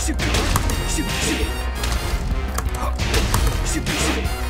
性命性命性命啊性